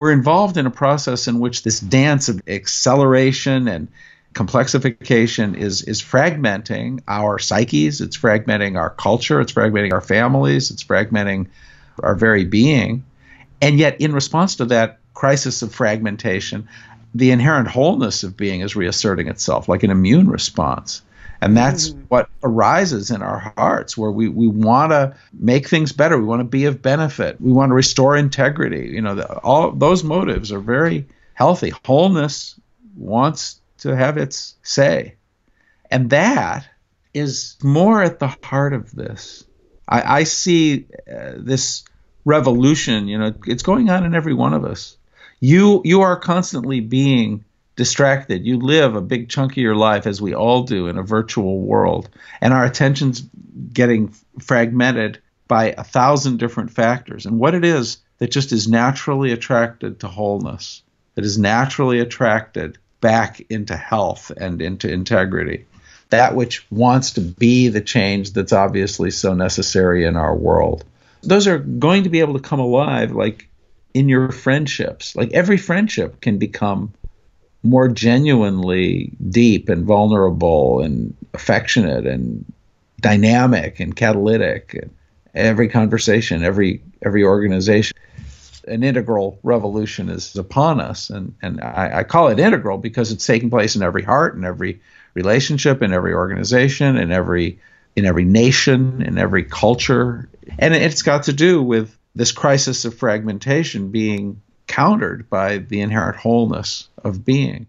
we're involved in a process in which this dance of acceleration and complexification is is fragmenting our psyches it's fragmenting our culture it's fragmenting our families it's fragmenting our very being. And yet in response to that crisis of fragmentation the inherent wholeness of being is reasserting itself like an immune response and that's mm. what arises in our hearts where we, we want to make things better we want to be of benefit we want to restore integrity you know the, all those motives are very healthy wholeness wants to have its say. And that is more at the heart of this. I, I see uh, this revolution, you know, it's going on in every one of us. You you are constantly being distracted. You live a big chunk of your life, as we all do, in a virtual world, and our attention's getting fragmented by a thousand different factors. And what it is that just is naturally attracted to wholeness, that is naturally attracted back into health and into integrity. That which wants to be the change that's obviously so necessary in our world. Those are going to be able to come alive like in your friendships. Like every friendship can become more genuinely deep and vulnerable and affectionate and dynamic and catalytic. Every conversation, every every organization an integral revolution is upon us. And, and I, I, call it integral because it's taking place in every heart, in every relationship, in every organization, in every in every nation, in every culture. And it's got to do with this crisis of fragmentation being countered by the inherent wholeness of being.